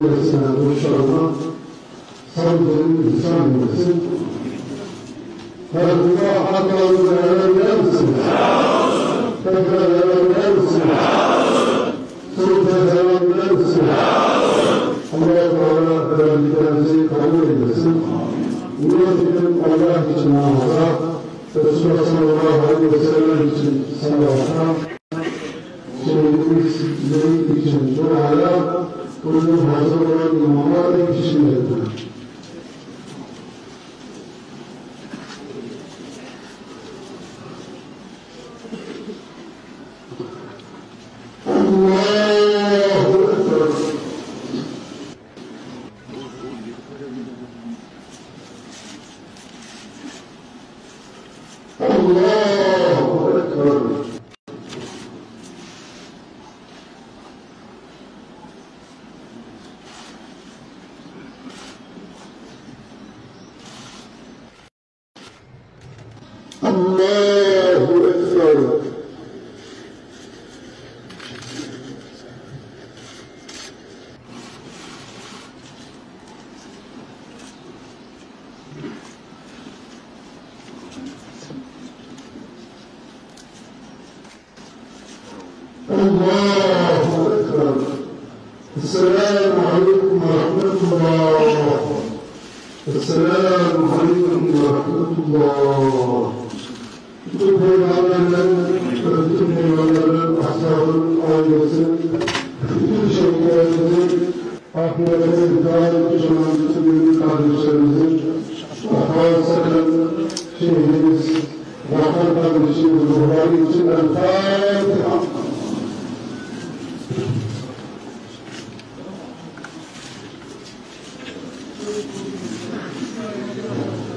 Sarı'na Sarı'nın insan olması Tarık'la haklarınızı helal misiniz? Tekrar helal misiniz? Sırık'la helal misiniz? Allah-u Teala helalliklerinizi kabul eylesin. Ümmetin Allah için muhafaza, Resulullah sallallahu aleyhi ve sellem için sallallahu يشهدون على كلهم حضروا المواد يشهدون Allah الله أكبر الله أكبر السلام عليكم ورحمة الله السلام عليكم ورحمة الله bütün peygamberlerin bütün peygamberlerin ashabın ailesi, bütün şehitlerimizin ahirete iddial etmiş olan bütün büyük kardeşlerimizin vefasının şehrimiz, vatan kardeşimiz ruhları için el Fatiha. Thank you.